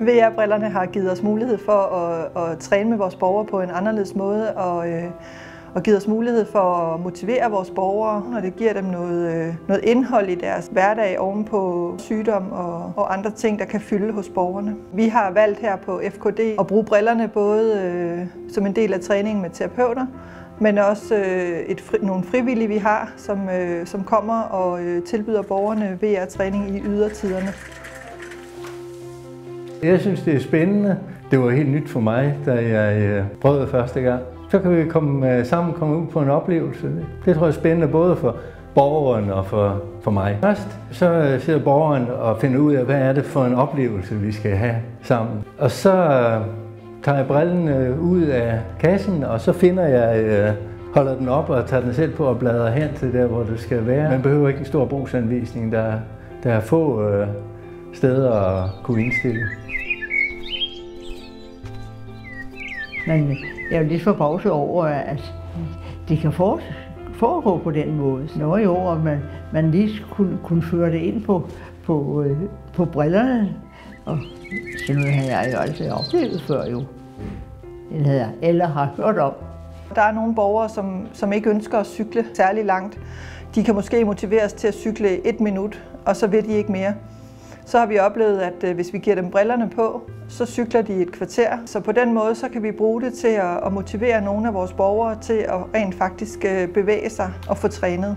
VR-brillerne har givet os mulighed for at, at træne med vores borgere på en anderledes måde og, øh, og givet os mulighed for at motivere vores borgere, og det giver dem noget, øh, noget indhold i deres hverdag oven på sygdom og, og andre ting, der kan fylde hos borgerne. Vi har valgt her på FKD at bruge brillerne både øh, som en del af træningen med terapeuter, men også øh, et fri, nogle frivillige, vi har, som, øh, som kommer og øh, tilbyder borgerne VR-træning i ydertiderne. Jeg synes, det er spændende. Det var helt nyt for mig, da jeg øh, prøvede første gang. Så kan vi komme øh, sammen komme ud på en oplevelse. Det tror jeg er spændende både for borgeren og for, for mig. Først så øh, sidder borgeren og finder ud af, hvad er det for en oplevelse, vi skal have sammen. Og så tager jeg brillen ud af kassen, og så finder jeg holder den op og tager den selv på og bladrer hen til der, hvor det skal være. Man behøver ikke en stor brugsanvisning. Der, der er få øh, steder at kunne indstille. Men jeg er jo lidt forbavset over, at det kan foregå på den måde. Nå jo, og man, man lige kunne, kunne føre det ind på, på, øh, på brillerne. Og sådan noget har jeg jo aldrig oplevet før jo. Eller, havde jeg, eller har hørt om. Der er nogle borgere, som, som ikke ønsker at cykle særlig langt. De kan måske motiveres til at cykle et minut, og så vil de ikke mere så har vi oplevet, at øh, hvis vi giver dem brillerne på, så cykler de et kvarter. Så på den måde så kan vi bruge det til at motivere nogle af vores borgere til at rent faktisk øh, bevæge sig og få trænet.